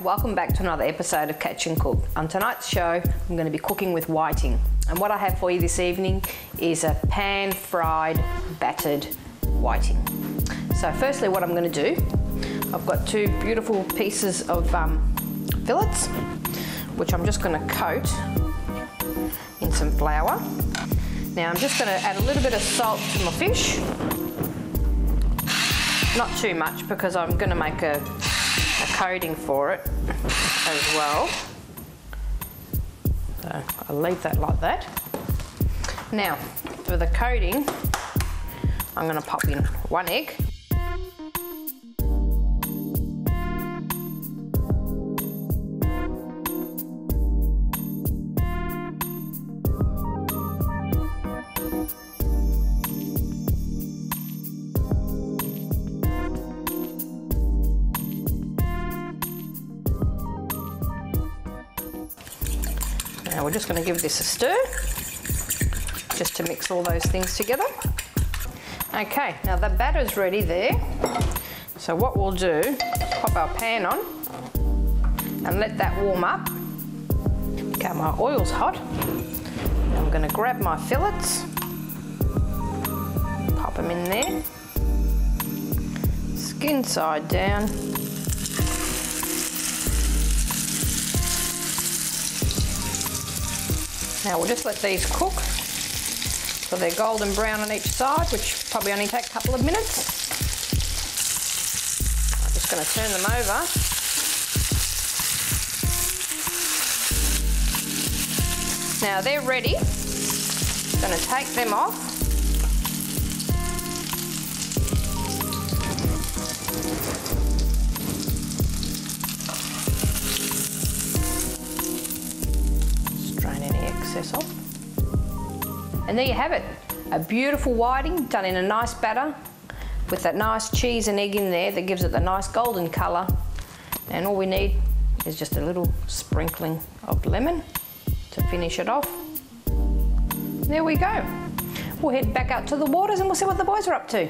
welcome back to another episode of Catch and Cook. On tonight's show, I'm going to be cooking with whiting. And what I have for you this evening is a pan fried battered whiting. So, firstly, what I'm going to do, I've got two beautiful pieces of um, fillets, which I'm just going to coat in some flour. Now, I'm just going to add a little bit of salt to my fish. Not too much because I'm going to make a a coating for it as well. So I'll leave that like that. Now, for the coating, I'm going to pop in one egg. Now we're just going to give this a stir, just to mix all those things together. Okay, now the batter's ready there. So what we'll do, pop our pan on and let that warm up. Okay, my oil's hot. I'm going to grab my fillets, pop them in there, skin side down. Now we'll just let these cook so they're golden brown on each side, which probably only take a couple of minutes. I'm just going to turn them over. Now they're ready. I'm going to take them off. And there you have it, a beautiful whiting done in a nice batter with that nice cheese and egg in there that gives it the nice golden colour. And all we need is just a little sprinkling of lemon to finish it off. There we go. We'll head back out to the waters and we'll see what the boys are up to.